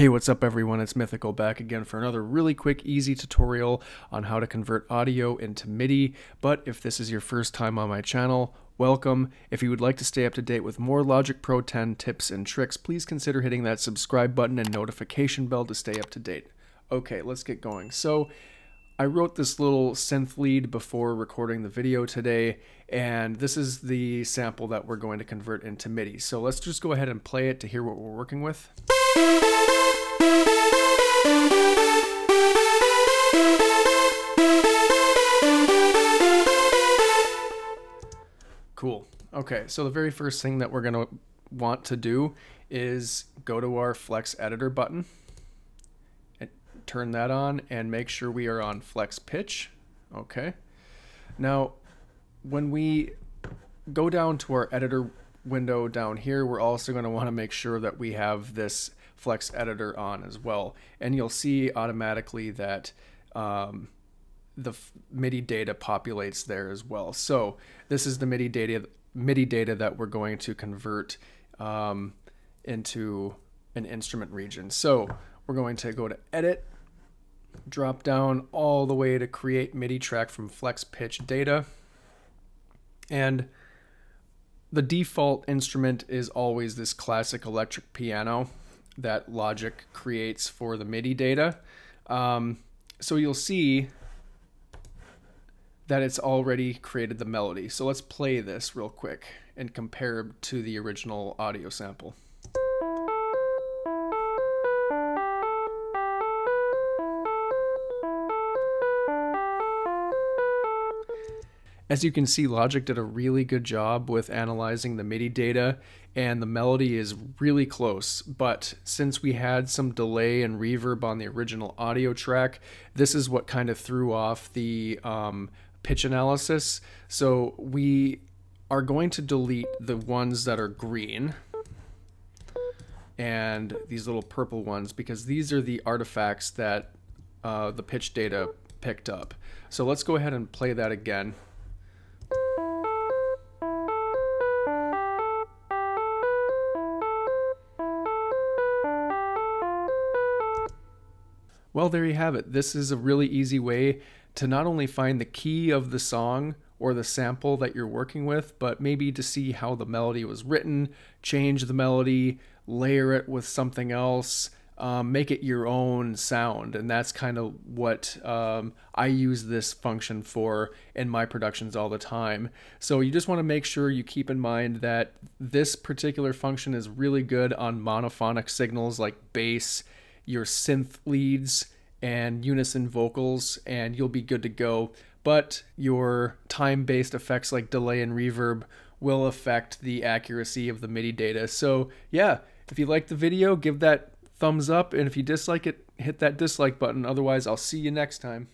Hey, what's up everyone? It's Mythical back again for another really quick, easy tutorial on how to convert audio into MIDI. But if this is your first time on my channel, welcome. If you would like to stay up to date with more Logic Pro 10 tips and tricks, please consider hitting that subscribe button and notification bell to stay up to date. Okay, let's get going. So I wrote this little synth lead before recording the video today, and this is the sample that we're going to convert into MIDI. So let's just go ahead and play it to hear what we're working with. Cool. Okay, so the very first thing that we're going to want to do is go to our Flex Editor button and turn that on and make sure we are on Flex Pitch. Okay. Now, when we go down to our editor window down here, we're also going to want to make sure that we have this Flex Editor on as well. And you'll see automatically that um, the MIDI data populates there as well. So this is the MIDI data MIDI data that we're going to convert um, into an instrument region. So we're going to go to Edit, drop down all the way to Create MIDI track from Flex Pitch Data, and the default instrument is always this classic electric piano that Logic creates for the MIDI data. Um, so you'll see that it's already created the melody. So let's play this real quick and compare to the original audio sample. As you can see, Logic did a really good job with analyzing the MIDI data, and the melody is really close. But since we had some delay and reverb on the original audio track, this is what kind of threw off the um, pitch analysis. So we are going to delete the ones that are green and these little purple ones because these are the artifacts that uh, the pitch data picked up. So let's go ahead and play that again. Well, there you have it. This is a really easy way to not only find the key of the song or the sample that you're working with, but maybe to see how the melody was written, change the melody, layer it with something else, um, make it your own sound. And that's kind of what um, I use this function for in my productions all the time. So you just want to make sure you keep in mind that this particular function is really good on monophonic signals like bass, your synth leads, and unison vocals, and you'll be good to go. But your time based effects like delay and reverb will affect the accuracy of the MIDI data. So, yeah, if you like the video, give that thumbs up, and if you dislike it, hit that dislike button. Otherwise, I'll see you next time.